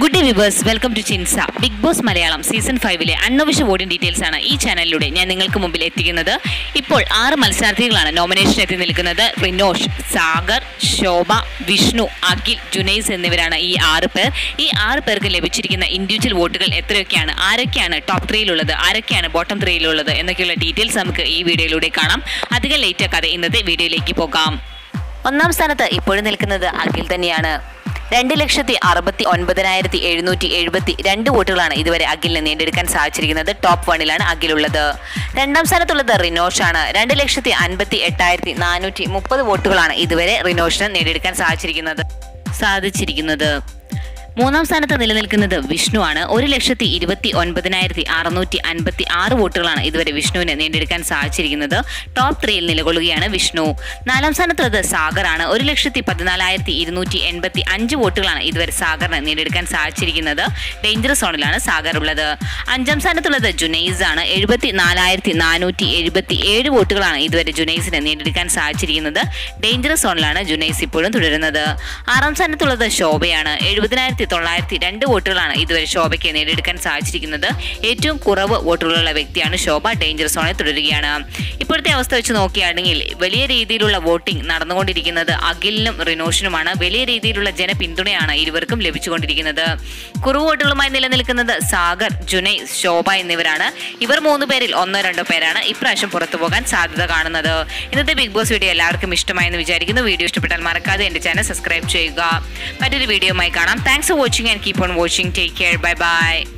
Good day viewers welcome to ചിൻസ big boss Malayalam season ഫൈവിലെ അണ്ണവിഷ voting details ആണ് ഈ ചാനലിലൂടെ ഞാൻ നിങ്ങൾക്ക് മുമ്പിൽ എത്തിക്കുന്നത്. ഇപ്പോൾ ആറ് മത്സരാർത്ഥികളാണ് നോമിനേഷൻ എത്തി നിൽക്കുന്നത്. റിനോഷ് സാഗർ ശോഭ വിഷ്ണു അഖിൽ ജുനൈസ് എന്നിവരാണ് ഈ ആറ് പേർ. ഈ ആറ് പേർക്ക് ലഭിച്ചിരിക്കുന്ന ഇൻഡിവിജ്വൽ വോട്ടുകൾ എത്രയൊക്കെയാണ്? ആരൊക്കെയാണ് ടോപ്പ് ത്രീയിലുള്ളത് ആരൊക്കെയാണ് ബോട്ടം ത്രീയിലുള്ളത് എന്നൊക്കെയുള്ള ഡീറ്റെയിൽസ് നമുക്ക് ഈ വീഡിയോയിലൂടെ കാണാം. അധികം ലേറ്റ് ആക്കാതെ ഇന്നത്തെ വീഡിയോയിലേക്ക് പോകാം. ഒന്നാം സ്ഥാനത്ത് ഇപ്പോഴും നിൽക്കുന്നത് അഖിൽ തന്നെയാണ്. രണ്ട് ലക്ഷത്തി അറുപത്തി ഒൻപതിനായിരത്തി എഴുന്നൂറ്റി എഴുപത്തി രണ്ട് വോട്ടുകളാണ് ഇതുവരെ അഖിലിന് നേടിയെടുക്കാൻ സാധിച്ചിരിക്കുന്നത്. ടോപ്പ് വണ്ണിലാണ് അഖിലുള്ളത്. രണ്ടാം സ്ഥാനത്തുള്ളത് റിനോഷ് ആണ് രണ്ട് ലക്ഷത്തി അൻപത്തി എട്ടായിരത്തി നാനൂറ്റി മുപ്പത് വോട്ടുകളാണ് ഇതുവരെ റിനോഷിന് നേടിയെടുക്കാൻ സാധിച്ചിരിക്കുന്നത്. സാധിച്ചിരിക്കുന്നത്. മൂന്നാം സ്ഥാനത്ത് നിലനിൽക്കുന്നത് വിഷ്ണു ആണ്. ഒരു ലക്ഷത്തി ഇരുപത്തി ഒൻപതിനായിരത്തി അറുന്നൂറ്റി അൻപത്തി ആറ് വോട്ടുകളാണ് ഇതുവരെ വിഷ്ണുവിന് നേടിയെടുക്കാൻ സാധിച്ചിരിക്കുന്നത്. ടോപ്പ് ത്രീയിൽ നിലകൊള്ളുകയാണ് വിഷ്ണു. നാലാം സ്ഥാനത്തുള്ളത് സാഗറാണ് ഒരു ലക്ഷത്തി പതിനാലായിരത്തി ഇരുന്നൂറ്റി എൺപത്തി അഞ്ച് വോട്ടുകളാണ് ഇതുവരെ സാഗറിന് നേടിയെടുക്കാൻ സാധിച്ചിരിക്കുന്നത്. ഡേഞ്ചറസ് സോണിലാണ് സാഗർ ഉള്ളത്. അഞ്ചാം സ്ഥാനത്തുള്ളത് ജുനൈസ് ആണ്. എഴുപത്തി നാലായിരത്തി നാനൂറ്റി എഴുപത്തി ഏഴ് വോട്ടുകളാണ് ഇതുവരെ ജുനൈസിനെ നേടിയെടുക്കാൻ സാധിച്ചിരിക്കുന്നത്. ഡേഞ്ചറസ് സോണിലാണ് ജുനൈസ് ഇപ്പോഴും തുടരുന്നത്. ആറാം സ്ഥാനത്തുള്ളത് ശോഭയാണ്. എഴുപതിനായിരത്തി തൊള്ളായിരത്തി രണ്ട് വോട്ടുകളാണ് ഇതുവരെ ശോഭയ്ക്ക് നേടിയെടുക്കാൻ സാധിച്ചിരിക്കുന്നത്. ഏറ്റവും കുറവ് വോട്ടുകളുള്ള വ്യക്തിയാണ് ശോഭ. ഡേഞ്ചർ സോണിൽ തുടരുകയാണ്. ഇപ്പോഴത്തെ അവസ്ഥ വെച്ച് നോക്കുകയാണെങ്കിൽ വലിയ രീതിയിലുള്ള വോട്ടിംഗ് നടന്നുകൊണ്ടിരിക്കുന്നത് അഖിലിനും റിനോഷിനുമാണ്. വലിയ രീതിയിലുള്ള ജനപിന്തുണയാണ് ഇരുവർക്കും ലഭിച്ചുകൊണ്ടിരിക്കുന്നത്. കുറവ് വോട്ടുകളുമായി നിലനിൽക്കുന്നത് സാഗർ ജുനൈ ശോഭ എന്നിവരാണ്. ഇവർ മൂന്ന് പേരിൽ ഒന്നോ രണ്ടോ പേരാണ് ഇപ്രാവശ്യം പുറത്തു പോകാൻ സാധ്യത കാണുന്നത്. ഇന്നത്തെ ബിഗ് ബോസ് വീഡിയോ എല്ലാവർക്കും ഇഷ്ടമായെന്ന് വിചാരിക്കുന്നു. വീഡിയോ ഇഷ്ടപ്പെട്ടാൽ മറക്കാതെ എന്റെ ചാനൽ സബ്സ്ക്രൈബ് ചെയ്യുക. മറ്റൊരു വീഡിയോയുമായി കാണാം. Thanks watching and keep on watching. Take care. Bye bye.